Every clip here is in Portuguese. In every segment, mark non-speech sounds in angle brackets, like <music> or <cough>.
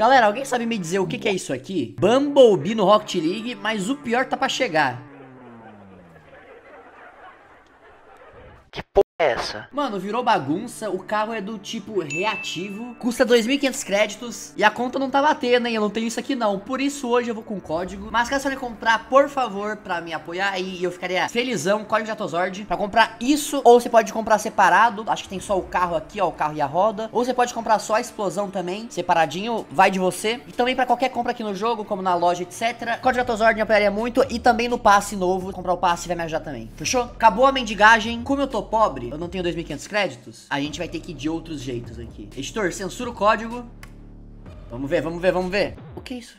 Galera, alguém sabe me dizer o que, que é isso aqui? Bumblebee no Rocket League, mas o pior tá pra chegar. Que porra essa? Mano, virou bagunça, o carro é do tipo reativo, custa 2.500 créditos e a conta não tá batendo, hein? Eu não tenho isso aqui não, por isso hoje eu vou com código. Mas caso você comprar, por favor, pra me apoiar aí, eu ficaria felizão, código de Atozord, pra comprar isso, ou você pode comprar separado, acho que tem só o carro aqui, ó, o carro e a roda, ou você pode comprar só a explosão também, separadinho, vai de você. E também pra qualquer compra aqui no jogo, como na loja, etc. Código de Atozord me apoiaria muito e também no passe novo, comprar o passe vai me ajudar também, fechou? Acabou a mendigagem, como eu tô pobre, eu não tenho 2.500 créditos, a gente vai ter que ir de outros jeitos aqui. Editor, censura o código. Vamos ver, vamos ver, vamos ver. O que é isso?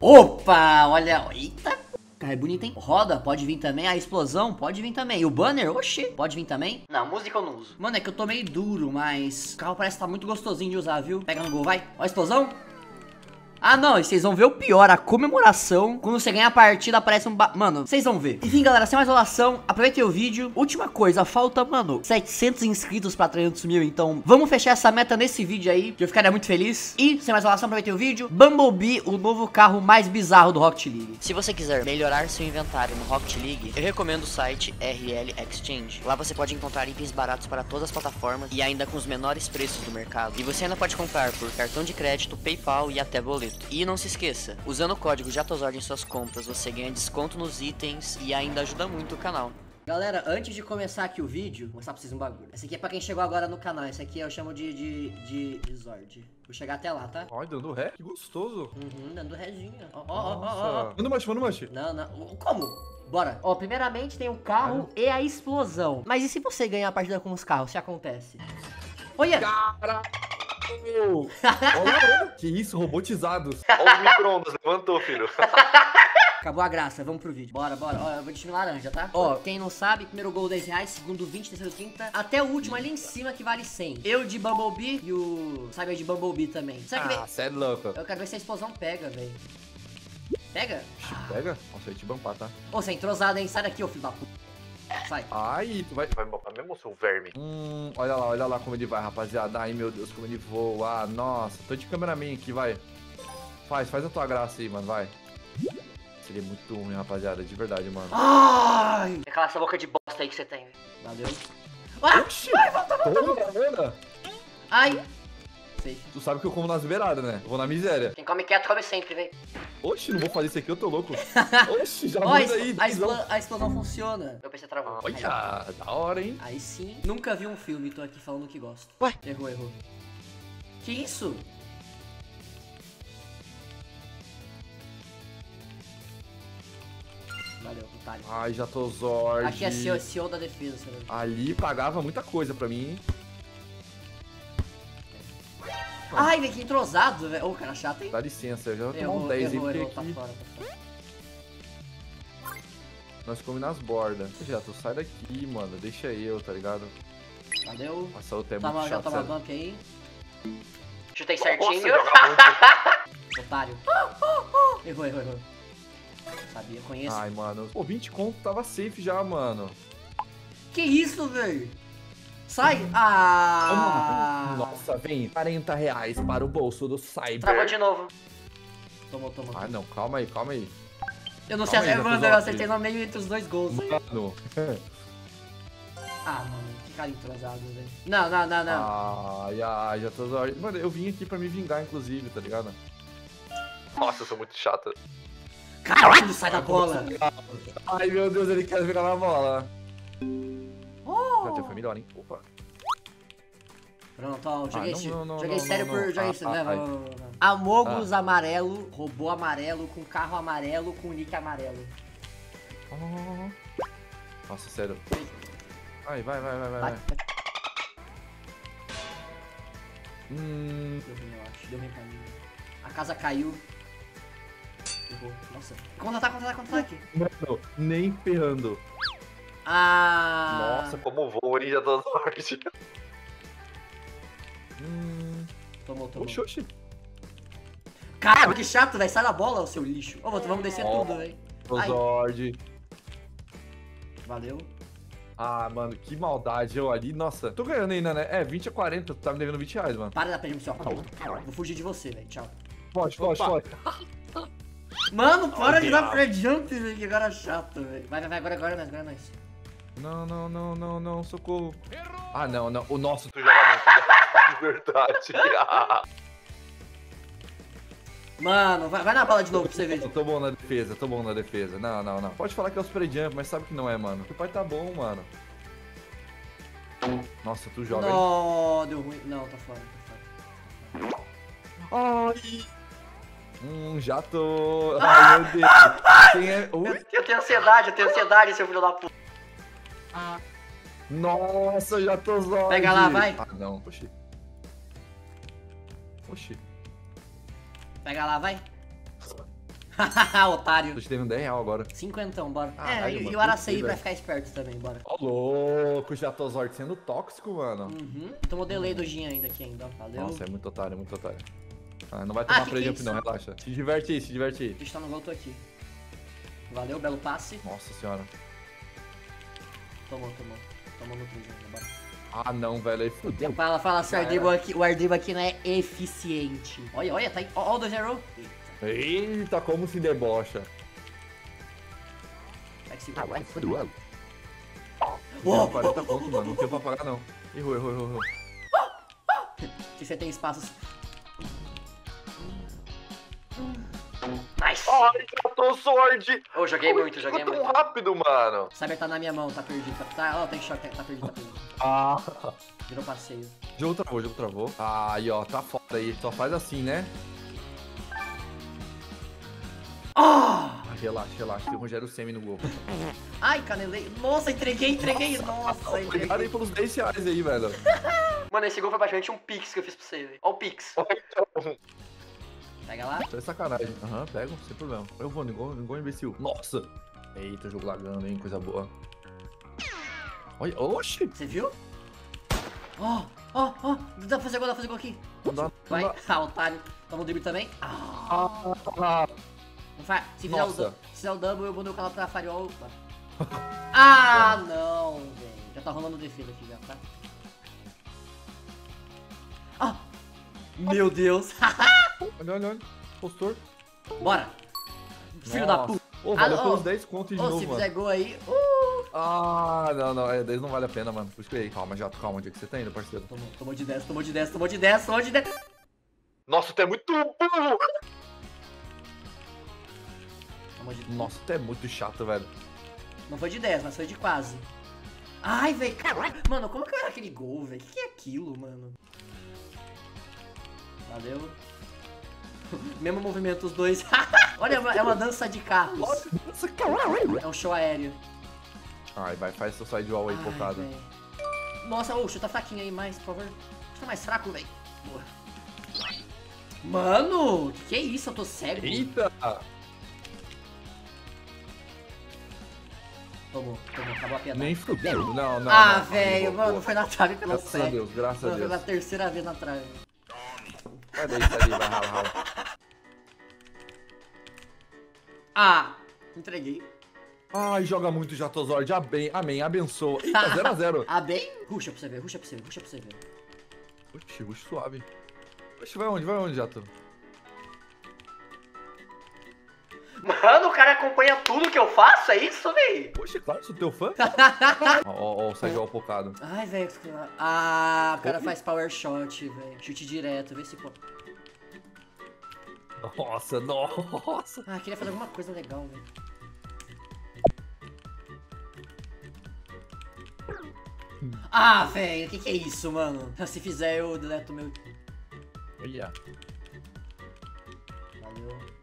Opa, olha, eita. Carro é bonito, hein? Roda, pode vir também. A explosão, pode vir também. E o banner, oxi, pode vir também. Não, música eu não uso. Mano, é que eu tô meio duro, mas o carro parece que tá muito gostosinho de usar, viu? Pega no gol, vai. Ó a explosão. Ah, não, vocês vão ver o pior, a comemoração. Quando você ganha a partida, aparece um ba... Mano, vocês vão ver. Enfim, galera, sem mais enrolação, aproveitem o vídeo. Última coisa, falta, mano, 700 inscritos pra 300 mil. Então, vamos fechar essa meta nesse vídeo aí, que eu ficaria muito feliz. E, sem mais enrolação, aproveitem o vídeo. Bumblebee, o novo carro mais bizarro do Rocket League. Se você quiser melhorar seu inventário no Rocket League, eu recomendo o site RL Exchange. Lá você pode encontrar itens baratos para todas as plataformas e ainda com os menores preços do mercado. E você ainda pode comprar por cartão de crédito, PayPal e até boleto. E não se esqueça, usando o código JATOZORD em suas compras, você ganha desconto nos itens e ainda ajuda muito o canal. Galera, antes de começar aqui o vídeo, vou mostrar pra vocês um bagulho. Esse aqui é pra quem chegou agora no canal. Esse aqui eu chamo de, de, de, de Zord. Vou chegar até lá, tá? Olha, dando ré, que gostoso. Uhum, dando rezinha. Ó, ó, ó, ó. Manda manche, manda manche. Não, não. Como? Bora. Ó, primeiramente tem o carro e a explosão. Mas e se você ganhar a partida com os carros? O que acontece? Olha! Cara! <laughs> Olha, que isso, robotizados. Olha os micro-ondas, levantou, filho. <laughs> Acabou a graça, vamos pro vídeo. Bora, bora. Ó, eu vou de time laranja, tá? Ó, quem não sabe, primeiro gol 10 reais, segundo 20, terceiro 30, até o último ali em cima que vale 100. Eu de Bumblebee e o Cyber de Bumblebee também. Será que Ah, cê é louco. Eu quero ver se a explosão pega, velho. Pega? Pega. Nossa, eu ia te bampar, tá? Ô, você é entrosado, hein? Sai daqui, ô filho da puta. Sai. Ai, tu vai... Vai mesmo, seu verme? Hum, olha lá, olha lá como ele vai, rapaziada. Ai, meu Deus, como ele voa. Ah, nossa, tô de cameraman aqui, vai. Faz, faz a tua graça aí, mano, vai. Seria muito ruim, rapaziada, de verdade, mano. Ai! Cala essa boca de bosta aí que você tem, velho. Valeu. Ah! Oxi! Ai, volta, volta, volta. Ai! Safe. Tu sabe que eu como nas beiradas, né? Eu vou na miséria. Quem come quieto, come sempre, velho. Oxi, não vou fazer isso aqui, eu tô louco. <laughs> Oxi, já Ó, a, manda expl- aí. a, explo- a explosão funciona. Meu PC travou. Aí, Olha, da hora, hein? aí sim. Nunca vi um filme, tô aqui falando que gosto. Ué? Errou, errou. Que isso? Valeu, otário. Ai, já tô Zord. Aqui é CEO, CEO da defesa, senhor. Ali pagava muita coisa pra mim, hein? Ai, velho, que entrosado, velho. Ô, cara chato, hein? Dá licença, eu já vou tomar um 10 aí, errou, porque errou, tá aqui fora, tá fora. nós comemos nas bordas. Já, tu sai daqui, mano. Deixa eu, tá ligado? Valeu. Nossa, outra é Toma, muito já chato, toma sério. bump aí. Chutei Nossa, certinho. <laughs> muito. <laughs> Otário. Errou, errou, errou. Sabia, conheço. Ai, mano. Pô, 20 conto tava safe já, mano. Que isso, velho? Sai! Ah! Nossa, vem. 40 reais para o bolso do Cyber. Travou de novo. Tomou, tomou. Ah, não, calma aí, calma aí. Eu não sei, Calma aí, mano, eu acertei no meio entre os dois gols. Mano. Ah, mano, que cara entrosado, velho. Não, não, não, não. Ai, ai, já tô Zord. Mano, eu vim aqui pra me vingar, inclusive, tá ligado? Nossa, eu sou muito chata. Caralho, sai da bola. Ai, meu Deus, ele quer virar na bola. Já foi melhor, hein? Opa. Pronto, ó, joguei, Ah, não, não, não, joguei não, sério não, por. não. Joguei Ah, sério. ah, vai. Amogus amarelo, robô amarelo, com carro amarelo, com nick amarelo. Oh. Nossa, sério. Ai, vai, vai, vai, vai. Vai. Hum. Deu ruim, eu acho. Deu ruim pra mim. A casa caiu. Errou. Nossa. Contra-ataque, contra-ataque, contra-ataque. Mano, nem ferrando. Ah. Nossa, como voa, ele já tá sorte. Hum. Tomou, tomou. Oxi, oxi. Caramba, que chato, velho. Sai da bola, seu lixo. Ô, vamos descer Ó. tudo, velho. O. Zord. Valeu. Ah, mano, que maldade. Eu ali, nossa. Tô ganhando ainda, né? É, 20 a 40. Tu tá me devendo 20 reais, mano. Para da prejump, seu Vou fugir de você, velho. Tchau. Pode, pode, pode. Mano, para de dar diabo. prejump, velho. Que cara chato, velho. Vai, vai, vai. Agora, agora é nós, agora é nós. Não, não, não, não, não. Socorro. Ah, não, não. O nosso. Tu joga muito, de <laughs> verdade. <laughs> Mano, vai, vai na bala de novo pra você ver. Eu tô bom na defesa, tô bom na defesa. Não, não, não. Pode falar que é o spray jump, mas sabe que não é, mano. O pai tá bom, mano. Nossa, tu joga. hein? Não, deu ruim. Não, tá fora, tá fora. Ai. Hum, já tô. Ai, meu Deus. <laughs> Quem é. Ui. Eu tenho ansiedade, eu tenho ansiedade, seu filho da puta. Nossa, já tô zóio. Pega lá, vai. Ah, não. Oxi. Oxi. Pega lá, vai. Hahaha, <laughs> otário. Tô te devendo 10 real agora. Cinquentão, bora. Ah, é, aí, e, mano, e o Araçaí tudo vai ficar esperto também, bora. Ó, louco, já tô sendo tóxico, mano. Uhum. Tomou delay do Gin ainda aqui ainda, ó. valeu. Nossa, é muito otário, é muito otário. Ah, não vai Ah, tomar que play que é jump isso? não, relaxa. Se diverte aí, se diverte aí. O tá no gol, tô aqui. Valeu, belo passe. Nossa senhora. Tomou, tomou. Tomou no trigo, bora. Ah, não, velho, aí fudeu. Fala, fala, se o aqui, o Ardribo aqui não é eficiente. Olha, olha, tá aí. Ó, ó o 2 0 Eita, como se debocha. Vai que se Ah, vai. fudeu. Uou. 40 pontos, mano, não tem pra pagar não. Errou, errou, errou, errou. Se você tem espaços. Nice! Tô sword. Eu joguei muito, joguei Ficou tão muito. rápido, mano. Saber tá na minha mão, tá perdido. Tá, tá, ó, tem choque, tá perdido, tá perdido. Ah. Virou passeio. Jogo travou, jogo travou. Ah, aí, ó, tá foda aí. Só faz assim, né? Ah! Ah, relaxa, relaxa. Tem o Rogério Semi no gol. Ai, canelei. Nossa, entreguei, entreguei. Nossa, Obrigado aí entreguei. pelos 10 reais aí, velho. <laughs> Mano, esse gol foi praticamente um pix que eu fiz pra você, velho. Ó o pix. Pega lá. Isso é sacanagem. Aham, pego, sem problema. Eu vou, igual, igual imbecil. Nossa! Eita, jogo lagando, hein? Coisa boa. Olha, oxi! Você viu? Ó, ó, ó. Dá pra fazer gol, dá pra fazer gol aqui. Não dá, não Vai. dá. Ah, otário. Toma o drible também. Ah. Ah, Não faz. Se fizer, o, Nossa. du- se fizer o double, eu mando o canal pra Fariol. <laughs> Ah, não, velho. Já tá rolando defesa aqui já, tá? Ah! Meu Deus. <laughs> olha, olha, olha. Postor. Bora. Filho da puta. Ô, Ah, valeu pelos ô. 10 contos de Ô, novo, se mano. fizer gol aí. Uh! Ah, não, não. É, 10 não vale a pena, mano. Por isso que aí. Calma, Jato, calma. Onde é que você tá indo, parceiro? Tomou, tomou de 10, tomou de 10, tomou de 10, tomou de 10. Nossa, tu é muito burro. De Nossa, tu é muito chato, velho. Não foi de 10, mas foi de quase. Ai, velho, caralho. Mano, como que era aquele gol, velho? O que, que é aquilo, mano? Valeu. <laughs> Mesmo movimento, os dois. <laughs> Olha, é uma- é uma dança de carros. É um show aéreo. Ai, vai, faz seu side wall aí, focado. Nossa, ô, chuta fraquinho aí mais, por favor. Chuta mais fraco, velho. Boa. Mano, que, que é isso? Eu tô cego. Eita! Tomou, tomou, acabou a piada. Nem fudeu. Não, não. ah, velho, mano, foi na trave pela Graças a série. Deus, graças a Foi pela Deus. terceira vez na trave. Vai daí, sai daí, vai, rala, rala. Ah, entreguei. Ai, joga muito Jatozord. Amém, amém, abençoa. Eita, <laughs> 0x0. Ah, bem? Ruxa pra você ver, ruxa pra você ver, ruxa pra você ver. Oxi, oxi, suave. Oxi, vai onde? Vai onde, Jato? Mano, o cara acompanha tudo que eu faço, é isso, véi? Oxi, claro, sou teu fã. <laughs> Ó, ó, ó, o focado. Ai, velho. Ah, o cara faz power shot, velho. Chute direto, vê se pô. Nossa, nossa. Ah, queria fazer alguma coisa legal, velho. Ah, velho, o que, que é isso, mano? Se fizer, eu deleto meu. Olha. Valeu.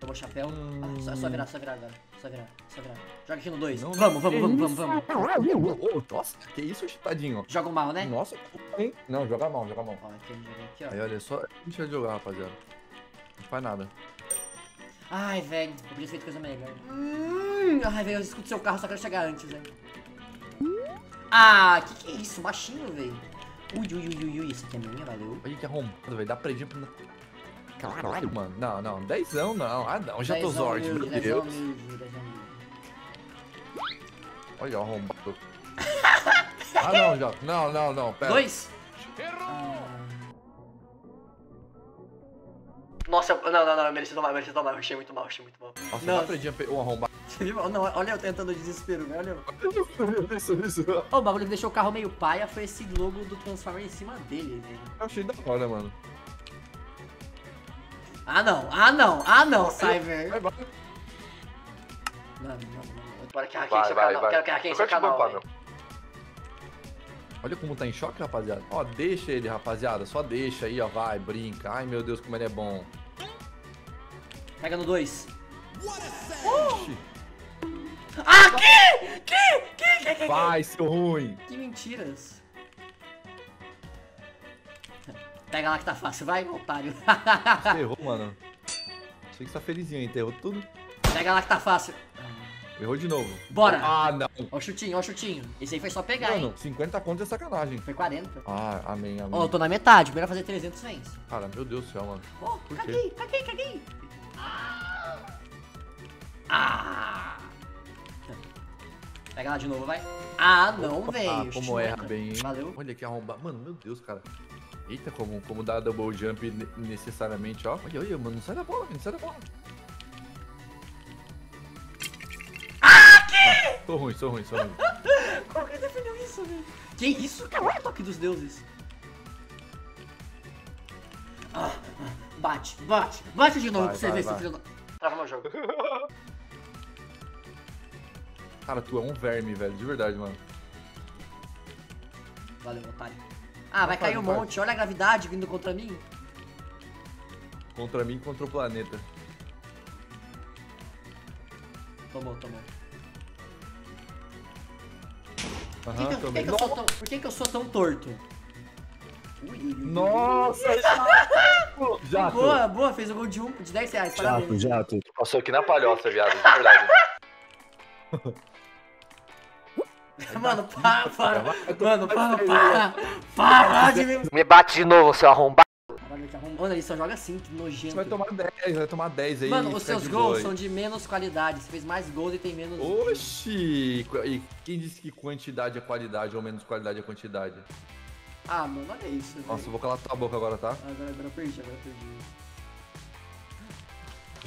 Tomou chapéu. Ah, só, só virar, só virar agora. Só virar, só virar. Joga aqui no 2. Não, Vamos, vamos, vamos, vamos, vamos. Nossa, que isso, chutadinho. Joga o mal, né? Nossa, hein? Não, joga mal, joga mal. Ó, aqui, joga aqui, ó. Aí, olha só, deixa eu jogar, rapaziada. Não faz nada. Ai, velho, eu podia ter feito coisa melhor. Hum, ai, velho, eu escuto seu carro, só quero chegar antes, velho. Ah, que que é isso? Baixinho, velho. Ui, ui, ui, ui, ui, isso aqui é minha, valeu. Olha que arrombado, velho. Dá pra ir pra... Caralho, mano. Não, não. Dezão, não. Ah, não. Jatozord, Dezão meu humilde, dezão Deus. Olha o arrombado. <laughs> Ah, não, já. Não, não, não. Pera. Dois. Ah. Nossa, eu- não, não, não, eu mereci tomar, eu mereci tomar, eu achei muito mal, achei muito mal. Nossa, não, dá pra gente um arrombado. você <laughs> viu? Não, olha eu tentando de desespero, velho, olha eu. isso, isso. Ó, o bagulho que deixou o carro meio paia foi esse logo do Transformer em cima dele, velho. Eu achei da hora, mano. Ah não, ah não, ah não, Cyber. Vai, vai. Não, não, não. Bora que hackei Vai, seu vai, canal, quero que hackei Eu seu quero te canal, poupar. Olha como tá em choque, rapaziada. Ó, deixa ele, rapaziada. Só deixa aí, ó. Vai, brinca. Ai, meu Deus, como ele é bom. Pega no dois. Ixi. Ah, que? Que? Que? Que? Que? Vai, seu ruim. Que mentiras. Pega lá que tá fácil, vai, otário. Você <laughs> errou, mano. Achei que tá felizinho aí. Errou tudo. Pega lá que tá fácil. Errou de novo. Bora. Ah, não. Ó o chutinho, ó o chutinho. Esse aí foi só pegar, Mano, hein. 50 conto é sacanagem. Foi 40. Ah, amém, amém. Ó, eu tô na metade. Melhor fazer 300 vens. Cara, meu Deus do céu, mano. Ó, quê? caguei, caguei, caguei. Ah. Pega lá de novo, vai. Ah, não, velho. como Chuta. erra bem, hein? Valeu. Olha que arrombado. Mano, meu Deus, cara. Eita, como, como dá double jump ne- necessariamente, ó. Olha, olha, mano, não sai da bola, não sai da bola. Ah, que? Tô ruim, sou ruim, sou ruim. <laughs> Como que defendeu isso, velho? Que isso, cara? Toque dos deuses. Ah, ah, bate, bate, bate de novo Vai, pra você vai, ver se vai. filho da... Trava meu jogo. Cara, tu é um verme, velho, de verdade, mano. Valeu, otário. Ah, vai cair um monte. Olha a gravidade vindo contra mim. Contra mim, contra o planeta. Tomou, tomou. Por que, por, que, que eu sou tão, por que, que eu sou tão torto? Ui, ui, ui, ui. Nossa, <laughs> Jato! Jato! Boa, boa, fez o gol de, um, de 10 reais, parabéns. Jato. Passou aqui na palhoça, viado, de verdade. <laughs> <laughs> Mano, para, para. Mano, para, para. Para de me... Me bate de novo, seu arrombado. Caralho, que arrumado. Mano, ele só joga assim, que Você nojento. vai tomar 10, vai tomar 10 aí. Mano, os seus gols são de menos qualidade. Você fez mais gols e tem menos. Oxi! E quem disse que quantidade é qualidade ou menos qualidade é quantidade? Ah, mano, olha isso. velho. Nossa, eu vou calar tua boca agora, tá? Agora, agora eu perdi, agora eu perdi.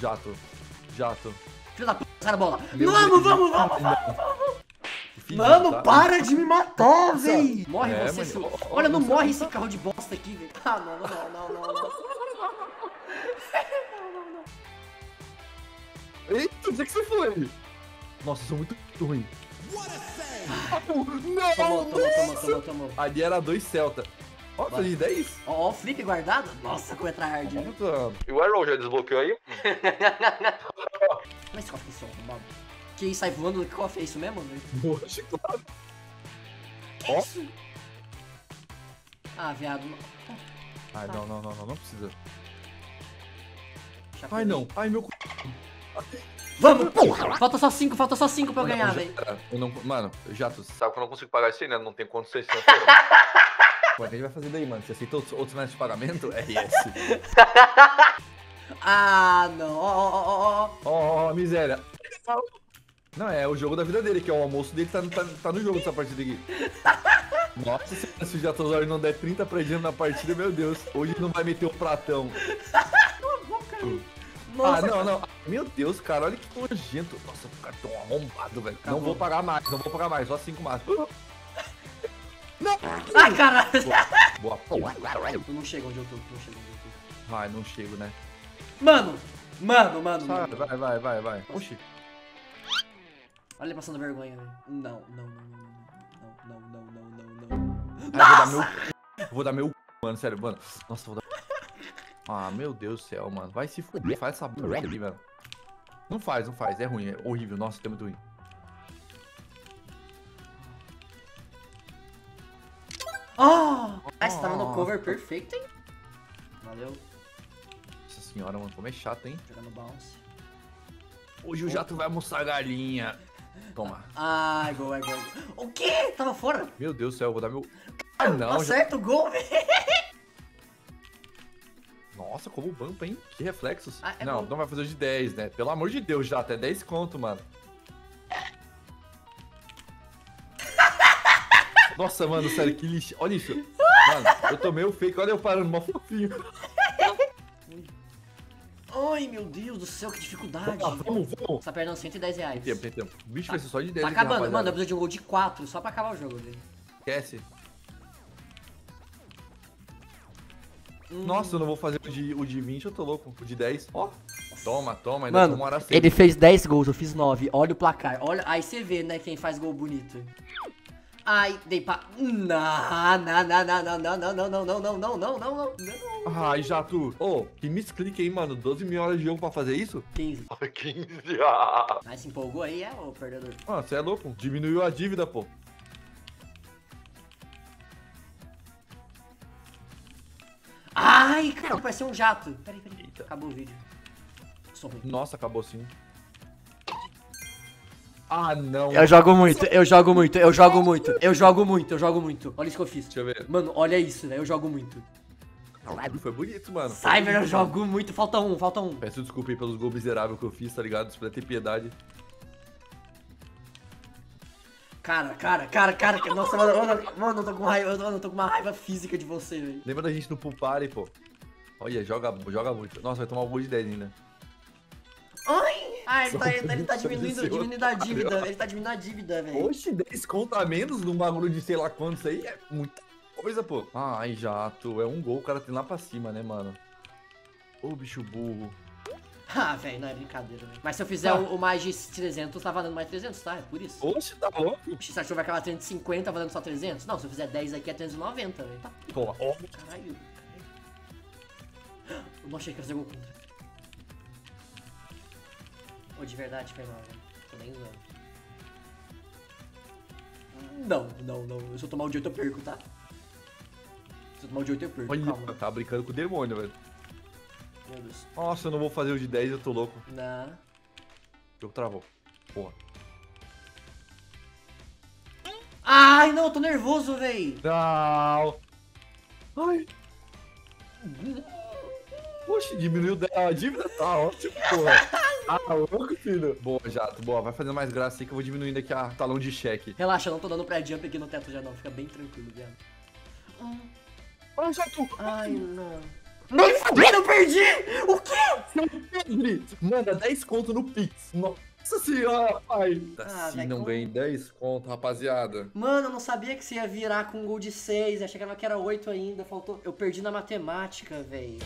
Jato. Jato. Filho da puta, sai da bola. Meu vamos, Deus. vamos, vamos, vamos. Que fedido, Mano, tá? para de me matar, véi. Morre É, você, mano, seu... Olha, não morre esse carro de bosta aqui, velho. Ah, não, não, não, não, não. Eita, onde é que você foi? Nossa, eu sou muito ruim. Não! Tomou, tomou, tomou, tomou, tomou. Ali era dois Celta. Ó, Vai. feliz 10? Ó, ó o flip guardado. Nossa, como é tryhard? Puta. E o Arrow já desbloqueou aí? Mas qual que é isso, arrombado? Que isso, sai voando do cofre, é isso mesmo, velho? Oxe, claro. Que isso? Ah, viado. Ai, não, não, não, não, não precisa. Já Ai, não. Ai, meu. Vamos! Falta só 5, falta só 5 pra eu ganhar, Não, velho. já- Eu não. Mano, Jato, Sabe que eu não consigo pagar isso aí, né? Não tem condições. senão- como é que a gente vai fazer daí, mano? Você aceitou outros, outros métodos de pagamento? RS. <laughs> Ah, não. Ó, ó, ó. Ó, ó, miséria. Não, é o jogo da vida dele, que é o almoço dele, tá, tá, tá no jogo dessa partida aqui. <laughs> Nossa, se, se o Jatozori não der 30 pra gente na partida, meu Deus. Hoje não vai meter o pratão. <laughs> Nossa, ah, não, não. Meu Deus, cara, olha que nojento. Nossa, o cartão arrombado, velho. Não vou pagar mais, não vou pagar mais, só 5 máximo. <laughs> Não! Ai, caralho. Boa, porra. Tu não chega onde eu tô, tu não chega onde eu tô. Vai, não chego, né? Mano, mano, mano. Vai, mano. vai, vai, vai, vai. Oxi. Olha ele passando vergonha, velho. Não, não, não, não, não, não, não, não, não, não. Ah, eu vou dar meu. Vou dar meu mano, sério, mano. Nossa, vou dar. Ah, meu Deus do céu, mano. Vai se fuder, faz essa porra ali, velho. Não faz, não faz. É ruim, é horrível. Nossa, é muito ruim. Oh! Ah, você tava no cover perfeito, hein? Valeu. Nossa senhora, mano, como é chato, hein? Jogando bounce. Hoje o jato vai almoçar galinha. Toma. Ai, gol, é gol. O quê? Tava fora? Meu Deus do céu, eu vou dar meu. Ah, não, já... Acerta o gol, velho. Nossa, como bampa, hein? Que reflexos. Ah, é não, bom. não vai fazer o de 10, né? Pelo amor de Deus, já até 10 conto, mano. Nossa, mano, sério, que lixo. Olha isso. Mano, eu tomei o fake, olha eu parando, mó fofinho. Ai, meu Deus do céu, que dificuldade. Vamos, vamos, vamos. Tá perdendo 110 reais. Tempo, tem tempo. O bicho vai ser só de 10 Tá aqui, acabando, rapaziada. mano, eu preciso de um gol de 4 só pra acabar o jogo dele. Esquece. Hum. Nossa, eu não vou fazer o de, o de 20, eu tô louco. O de 10. Ó. Toma, toma, ainda Mano, ele fez 10 gols, eu fiz 9. Olha o placar. Olha, aí você vê, né, quem faz gol bonito. Ai, dei pra. Não, não, não, não, não, não, não, não, não, não, não, não, não, não, não. Ai, Jato. Ô, que misclick, hein, mano. 12 mil horas de jogo pra fazer isso? 15. 15. Ah. Mas se empolgou aí, é o perdedor. Ah, você é louco. Diminuiu a dívida, pô. Ai, cara, parecia um jato. Peraí, peraí. Acabou o vídeo. Sou ruim. Nossa, acabou sim. Ah, não. Eu jogo muito, eu jogo muito, eu jogo muito, eu jogo muito, eu jogo muito. Olha isso que eu fiz. Deixa eu ver. Mano, olha isso, velho, eu jogo muito. Caralho, foi bonito, mano. Cyber, eu jogo muito, falta um, falta um. Peço desculpa aí pelos gols miseráveis que eu fiz, tá ligado? Se puder ter piedade. Cara, cara, cara, cara, nossa, mano, mano, mano, eu tô com raiva, mano, eu tô com uma raiva física de você, velho. Lembra da gente no pool party, pô? Olha, joga, joga muito. Nossa, vai tomar um gol de 10 ainda. Ai, ai, ele tá, ele tá, diminuindo, diminuindo a dívida, ele tá diminuindo a dívida, velho. Oxe, 10 conto a menos num bagulho de sei lá quanto isso aí é muita coisa, pô. Ai, jato. É um gol, o cara tem lá pra cima, né, mano? Ô, bicho burro. <laughs> Ah, velho, não é brincadeira, velho. Mas se eu fizer Ah. o, o mais de 300, tá valendo mais 300, tá? É por isso. Oxe, tá louco? Oxi, Você achou que vai acabar 350, tá valendo só 300? Não, se eu fizer 10 aqui é 390, velho. Tá, Pô, ó. caralho, caralho. Eu não achei que ia fazer gol contra. Ô, de verdade, foi mal, velho. Tô nem zoando. Não, não, não. Se eu tomar o de 8 eu perco, tá? Se eu tomar o de 8 eu perco, Olha, calma. tá brincando com o demônio, velho. Meu Deus. Nossa, eu não vou fazer o de 10, eu tô louco. Não. O jogo travou. Porra. Ai, não, eu tô nervoso, véi. Não. Ai. Poxa, diminuiu a dívida? Tá ótimo, porra. Ah, louco, filho. Boa, Jato. Boa, vai fazendo mais graça aí que eu vou diminuindo aqui a talão de cheque. Relaxa, eu não tô dando pré-jump aqui no teto já não. Fica bem tranquilo, viado. Olha, Jato. Ai, não. Nem fudendo, eu perdi! O quê? Pedri, manda 10 conto no Pix. Nossa senhora, pai. Ah, assim velho, não como- ganhei 10 conto, rapaziada. Mano, eu não sabia que você ia virar com um gol de 6. Achei que era 8 ainda. Faltou. Eu perdi na matemática, velho.